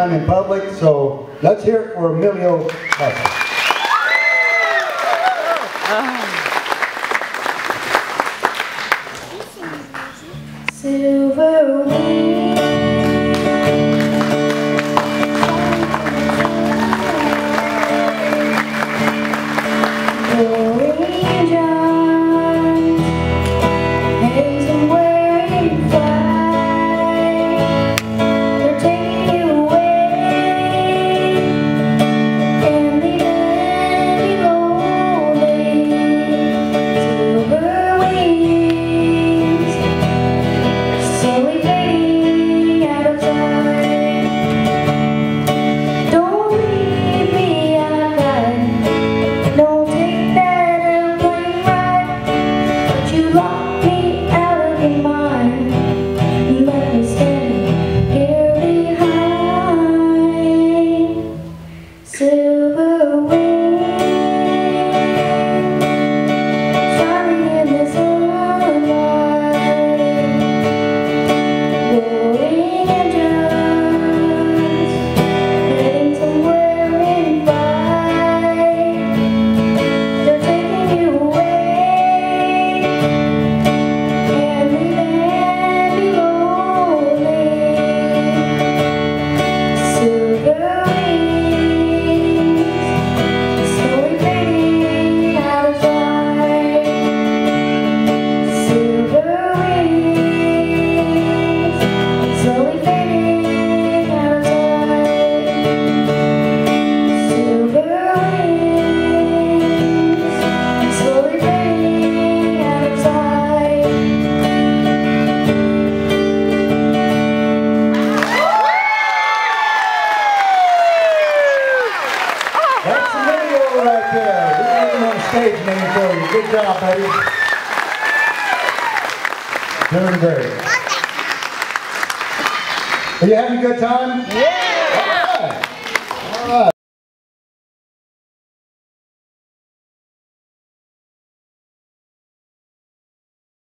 time in public, so let's hear it for Emilio Silver stage name for you. Good job, baby. Doing great. Are you having a good time? Yeah.